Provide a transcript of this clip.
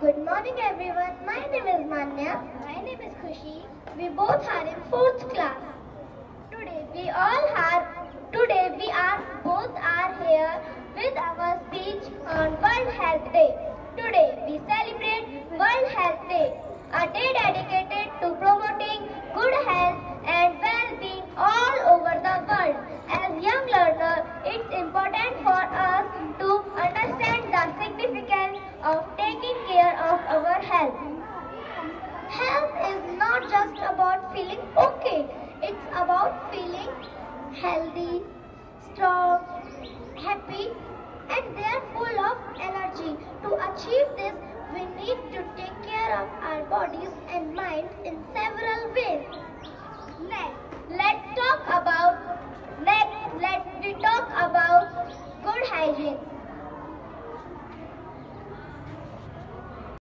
Good morning everyone. My name is Manya. My name is Khushi. We both are in fourth class. Today we all are today we are both are here with our speech on World Health Day. Today we celebrate World Health Day, a day dedicated health. Health is not just about feeling okay, it's about feeling healthy, strong, happy, and they are full of energy. To achieve this, we need to take care of our bodies and minds in several ways. Next, let's talk about next let we talk about good hygiene.